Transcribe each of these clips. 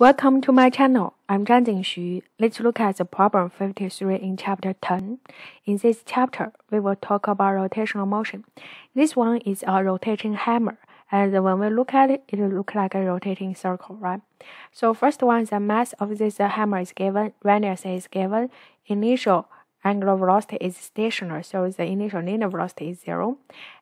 Welcome to my channel. I'm Zhang Xu. Let's look at the problem 53 in chapter 10. In this chapter, we will talk about rotational motion. This one is a rotating hammer, and when we look at it, it looks like a rotating circle, right? So first one, the mass of this hammer is given, radius is given, initial angular velocity is stationary, so the initial linear velocity is zero.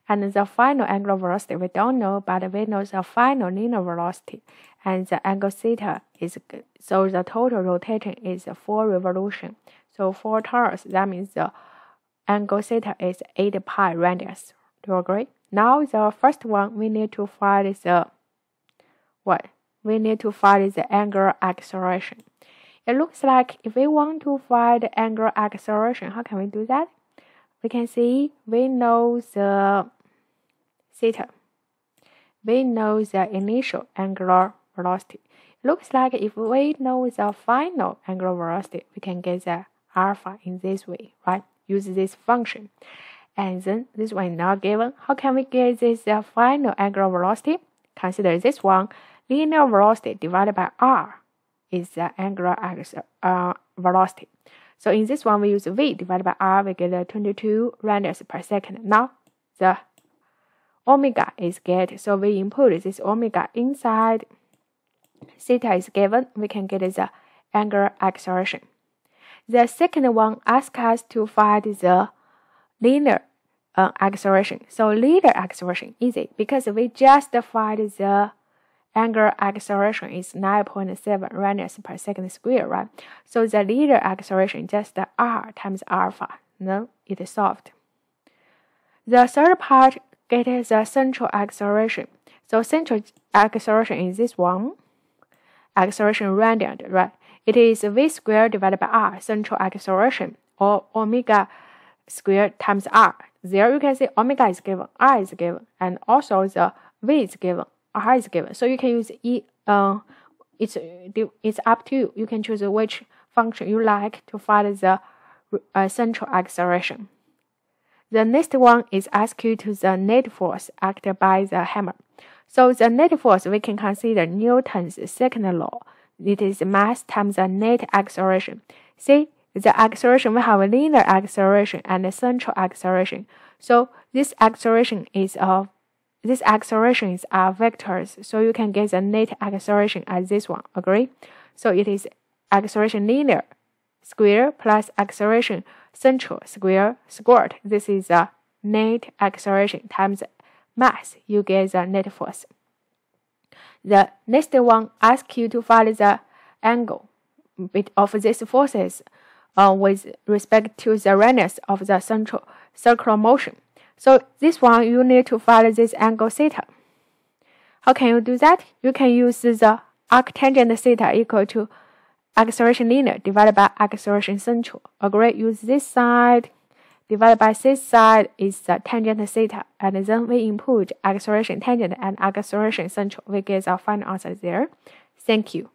And the final angular velocity we don't know, but we know the final linear velocity and the angle theta is. So the total rotation is four revolution. So four turns, that means the angle theta is 8 pi radians. Do you agree? Now the first one we need to find the what? We need to find the angular acceleration. It looks like if we want to find the angular acceleration, how can we do that? We can see we know the theta. We know the initial angular velocity. It Looks like if we know the final angular velocity, we can get the alpha in this way, right? Use this function. And then this one is not given. How can we get this uh, final angular velocity? Consider this one. Linear velocity divided by r is the angular uh, velocity. So in this one, we use v divided by r, we get 22 radians per second. Now the omega is get, so we input this omega inside theta is given, we can get the angular acceleration. The second one asks us to find the linear uh, acceleration. So linear acceleration easy because we just find the angular acceleration is 9.7 radians per second square, right? So the linear acceleration is just r times alpha. No, it is solved. The third part get the central acceleration. So central acceleration is this one acceleration radiant, right? It is v squared divided by r, central acceleration, or omega squared times r. There you can see omega is given, r is given, and also the v is given, r is given. So you can use e. Uh, it's it's up to you. You can choose which function you like to find the uh, central acceleration. The next one is ask you to the net force acted by the hammer. So the net force we can consider Newton's second law. It is mass times the net acceleration. See, the acceleration we have a linear acceleration and a central acceleration. So this acceleration is of this accelerations are vectors. So you can get the net acceleration as this one. Agree? So it is acceleration linear square plus acceleration central square squared. This is the net acceleration times mass, you get the net force. The next one asks you to find the angle of these forces uh, with respect to the radius of the central circular motion. So this one you need to find this angle theta. How can you do that? You can use the arctangent theta equal to acceleration linear divided by acceleration central. Agree? Use this side divided by this side is the tangent theta, and then we input acceleration tangent and acceleration central. We get our final answer there. Thank you.